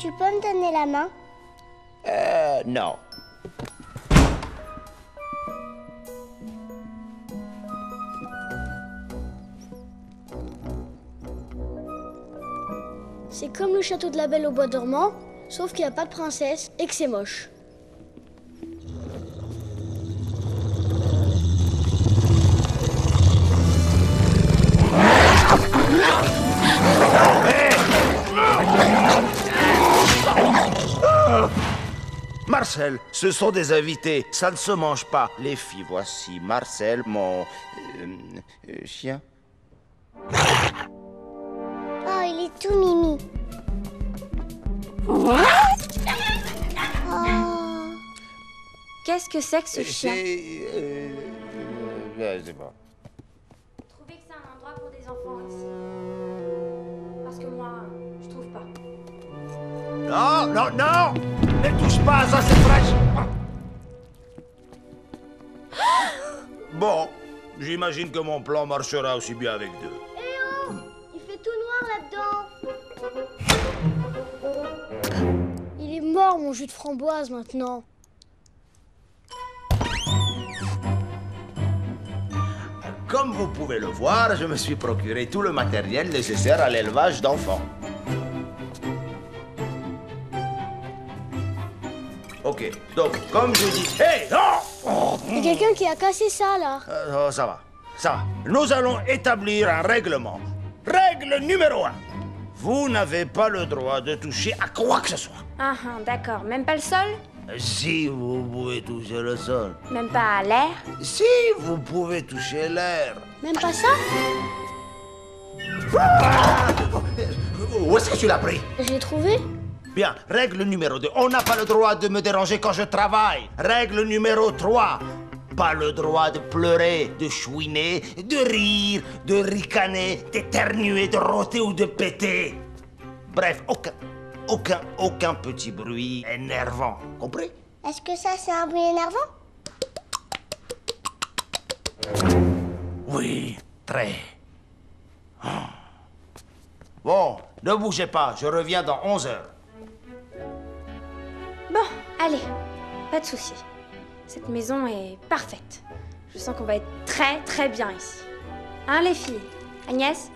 Tu peux me donner la main? Euh, non. C'est comme le château de la Belle au bois dormant, sauf qu'il n'y a pas de princesse et que c'est moche. Marcel, ce sont des invités, ça ne se mange pas. Les filles, voici Marcel, mon euh, euh, chien. Oh, il est tout mimi. Oh. Qu'est-ce que c'est que ce chien? euh, euh, je sais pas. Vous trouvez que c'est un endroit pour des enfants ici Non, non, non Ne touche pas à ça, c'est fraîche Bon, j'imagine que mon plan marchera aussi bien avec deux. Eh oh Il fait tout noir là-dedans Il est mort mon jus de framboise maintenant. Comme vous pouvez le voir, je me suis procuré tout le matériel nécessaire à l'élevage d'enfants. Ok, donc, comme je dis... Hé, non Il y a quelqu'un qui a cassé ça là. Euh, oh, ça va, ça va. Nous allons établir un règlement. Règle numéro un. Vous n'avez pas le droit de toucher à quoi que ce soit. Ah, ah, d'accord. Même pas le sol? Si vous pouvez toucher le sol. Même pas à l'air? Si vous pouvez toucher l'air. Même pas ça? Où est-ce que tu l'as pris? Je l'ai trouvé. Bien, règle numéro 2. On n'a pas le droit de me déranger quand je travaille. Règle numéro 3. Pas le droit de pleurer, de chouiner, de rire, de ricaner, d'éternuer, de rôter ou de péter. Bref, aucun, aucun, aucun petit bruit énervant. Compris? Est-ce que ça, c'est un bruit énervant? Oui, très. Bon, ne bougez pas, je reviens dans 11 heures. Allez. Pas de soucis. Cette maison est parfaite. Je sens qu'on va être très très bien ici. Hein les filles? Agnès?